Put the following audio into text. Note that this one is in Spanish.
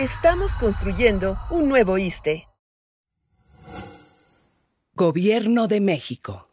Estamos construyendo un nuevo ISTE. Gobierno de México.